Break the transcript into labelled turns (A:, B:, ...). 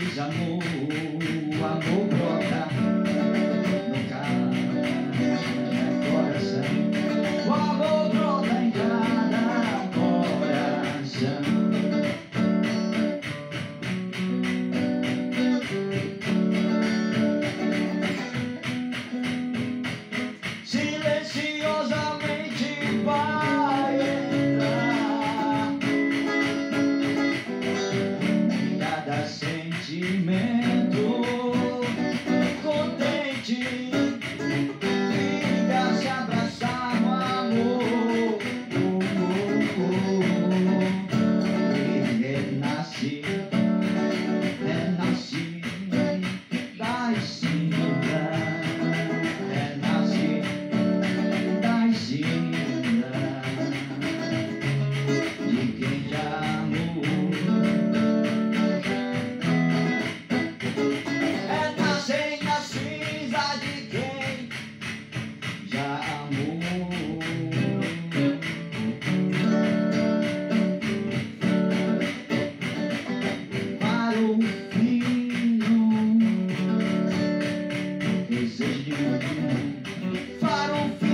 A: diz amor, amor brota coisas de um